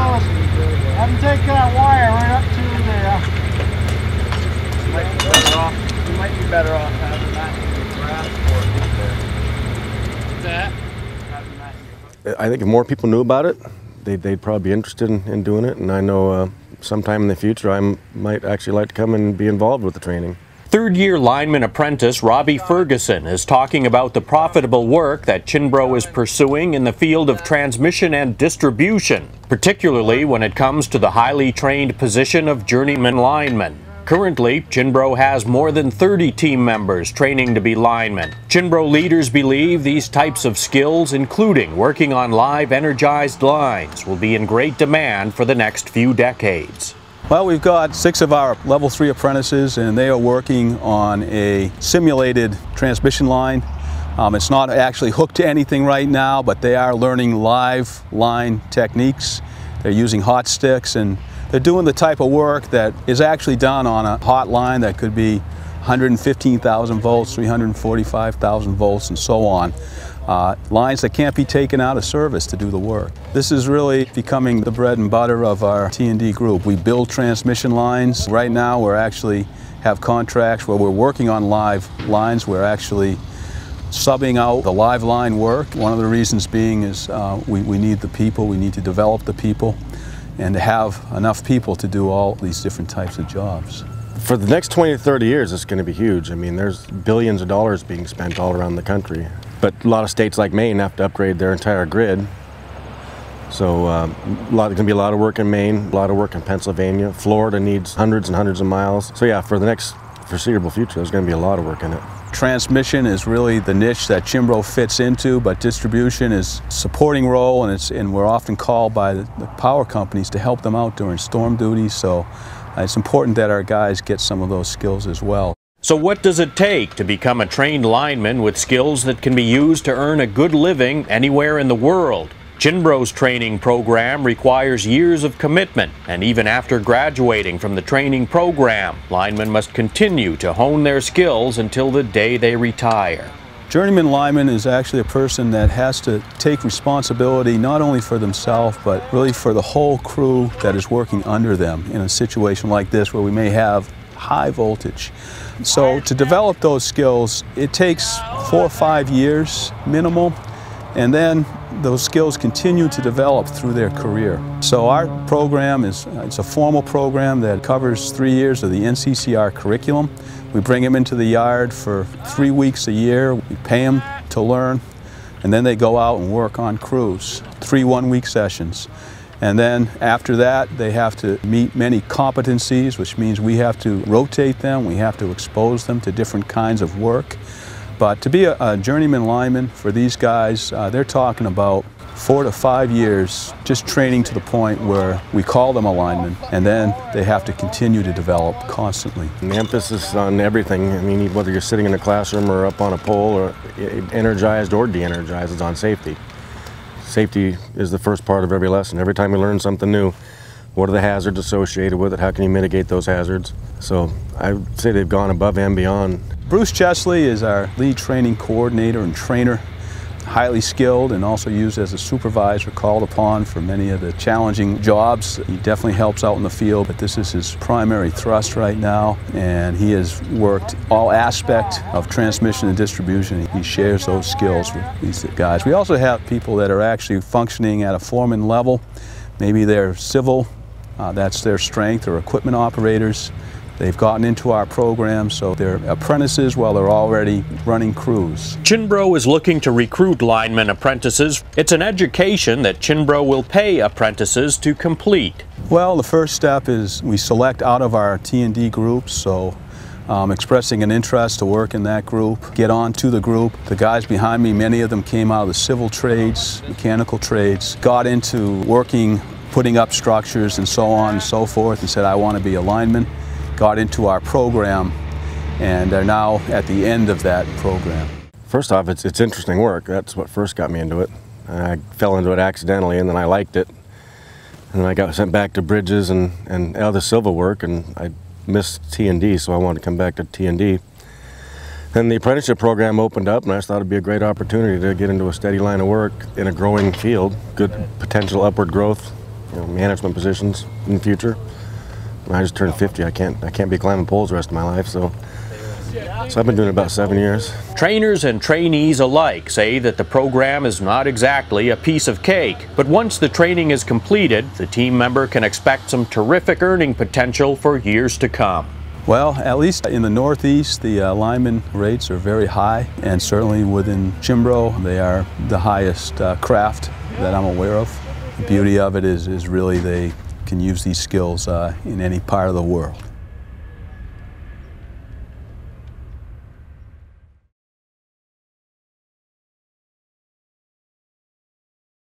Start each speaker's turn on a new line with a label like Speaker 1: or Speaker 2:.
Speaker 1: goes, have them take that wire right up to the, uh,
Speaker 2: Might be better off. You might be better off having that in your grass fork
Speaker 1: that.
Speaker 2: Having that
Speaker 3: I think if more people knew about it, they'd, they'd probably be interested in, in doing it. And I know uh, sometime in the future I might actually like to come and be involved with the training.
Speaker 4: Third year lineman apprentice Robbie Ferguson is talking about the profitable work that Cianbro is pursuing in the field of transmission and distribution, particularly when it comes to the highly trained position of journeyman lineman. Currently, Cianbro has more than 30 team members training to be linemen. Cianbro leaders believe these types of skills, including working on live energized lines, will be in great demand for the next few decades.
Speaker 5: Well, we've got six of our level three apprentices and they are working on a simulated transmission line. Um, it's not actually hooked to anything right now, but they are learning live line techniques. They're using hot sticks and they're doing the type of work that is actually done on a hot line that could be 115,000 volts, 345,000 volts, and so on. Uh, lines that can't be taken out of service to do the work. This is really becoming the bread and butter of our T&D group. We build transmission lines. Right now we're actually have contracts where we're working on live lines. We're actually subbing out the live line work. One of the reasons being is uh, we, we need the people, we need to develop the people and to have enough people to do all these different types of jobs.
Speaker 3: For the next 20 to 30 years, it's going to be huge. I mean, there's billions of dollars being spent all around the country. But a lot of states like Maine have to upgrade their entire grid. So um, a lot, there's going to be a lot of work in Maine, a lot of work in Pennsylvania. Florida needs hundreds and hundreds of miles. So yeah, for the next foreseeable future, there's going to be a lot of work in it.
Speaker 5: Transmission is really the niche that Cianbro fits into, but distribution is supporting role, and it's and we're often called by the, power companies to help them out during storm duty. So uh, it's important that our guys get some of those skills as well.
Speaker 4: So what does it take to become a trained lineman with skills that can be used to earn a good living anywhere in the world? Cianbro's training program requires years of commitment, and even after graduating from the training program, linemen must continue to hone their skills until the day they retire.
Speaker 5: Journeyman lineman is actually a person that has to take responsibility not only for themselves, but really for the whole crew that is working under them in a situation like this where we may have high voltage. So to develop those skills, it takes four or five years minimal, and then those skills continue to develop through their career. So our program is it's a formal program that covers three years of the NCCER curriculum. We bring them into the yard for three weeks a year. We pay them to learn, and then they go out and work on crews, three one-week sessions. And then after that, they have to meet many competencies, which means we have to rotate them, we have to expose them to different kinds of work. But to be a, a journeyman lineman for these guys, uh, they're talking about four to five years just training to the point where we call them a lineman and then they have to continue to develop constantly.
Speaker 3: The emphasis on everything, I mean, whether you're sitting in a classroom or up on a pole or energized or de-energized, is on safety. Safety is the first part of every lesson. Every time you learn something new, what are the hazards associated with it? How can you mitigate those hazards? So I would say they've gone above and beyond.
Speaker 5: Bruce Chesley is our lead training coordinator and trainer, highly skilled and also used as a supervisor called upon for many of the challenging jobs. He definitely helps out in the field, but this is his primary thrust right now, and he has worked all aspect of transmission and distribution. He shares those skills with these guys. We also have people that are actually functioning at a foreman level. Maybe they're civil, uh, that's their strength, or equipment operators. They've gotten into our program, so they're apprentices while they're already running crews.
Speaker 4: Cianbro is looking to recruit lineman apprentices. It's an education that Cianbro will pay apprentices to complete.
Speaker 5: Well, the first step is we select out of our T&D groups, so um, expressing an interest to work in that group, get on to the group. The guys behind me, many of them came out of the civil trades, mechanical trades, got into working, putting up structures and so on and so forth, and said, I want to be a lineman got into our program and are now at the end of that program.
Speaker 3: First off, it's, it's interesting work. That's what first got me into it. I fell into it accidentally and then I liked it. And then I got sent back to Bridges and, and other civil work and I missed T&D so I wanted to come back to T&D. Then the apprenticeship program opened up and I just thought it'd be a great opportunity to get into a steady line of work in a growing field, good potential upward growth you know, management positions in the future. When I just turned 50, I can't I can't be climbing poles the rest of my life. So, so I've been doing it about seven years.
Speaker 4: Trainers and trainees alike say that the program is not exactly a piece of cake, but once the training is completed, the team member can expect some terrific earning potential for years to come.
Speaker 5: Well, at least in the Northeast, the uh, lineman rates are very high, and certainly within Cianbro, they are the highest uh, craft that I'm aware of. The beauty of it is, is really they can use these skills uh, in any part of the world.